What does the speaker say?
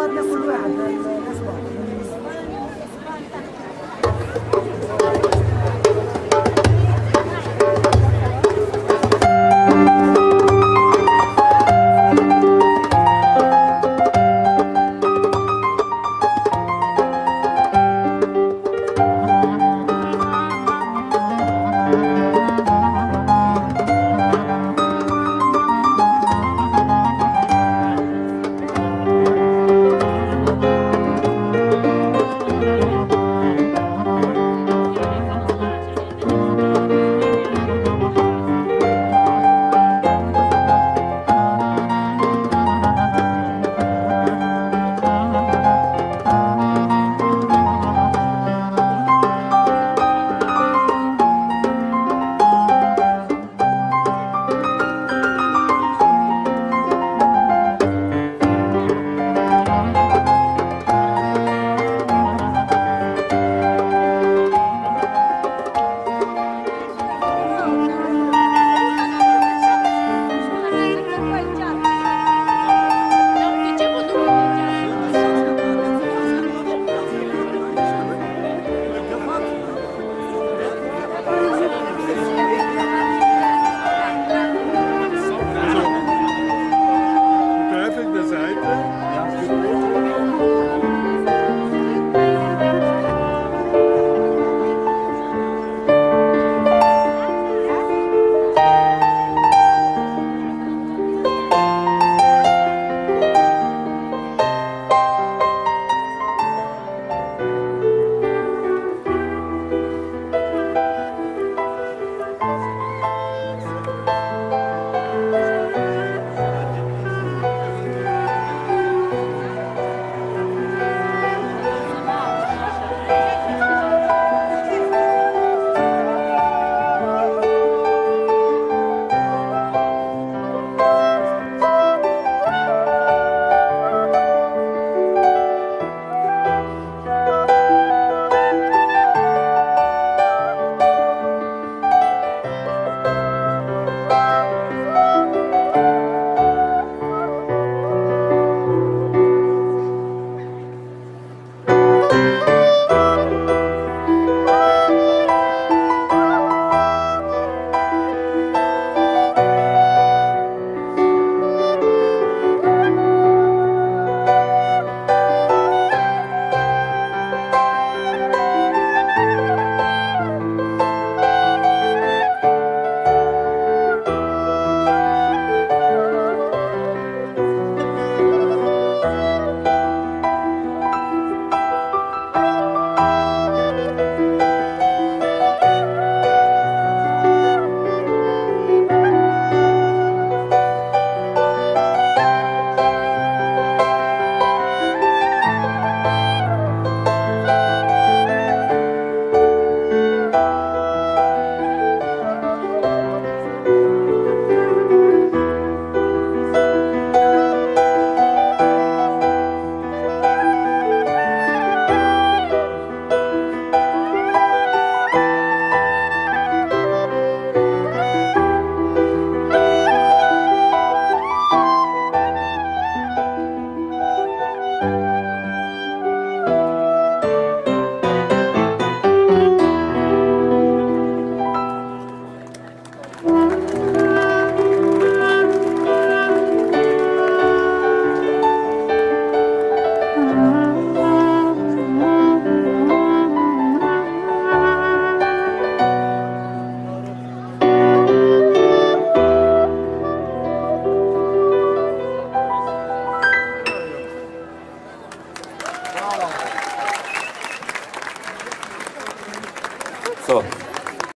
بعضنا كل واحد